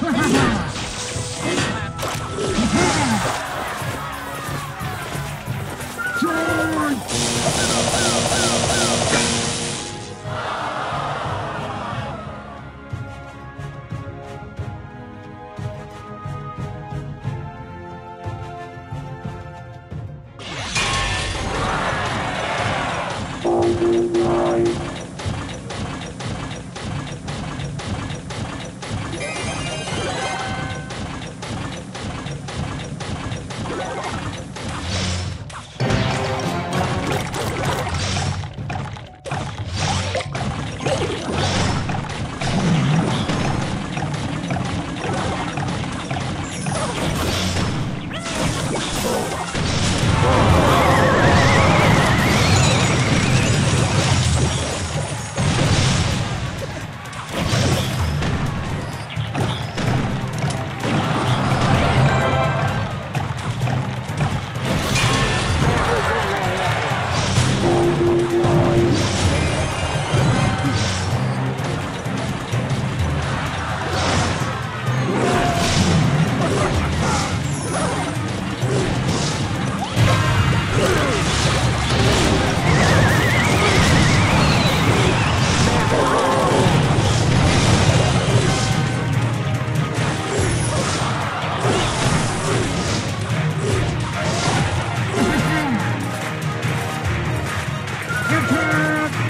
Ha ha ha! Come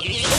Yeah.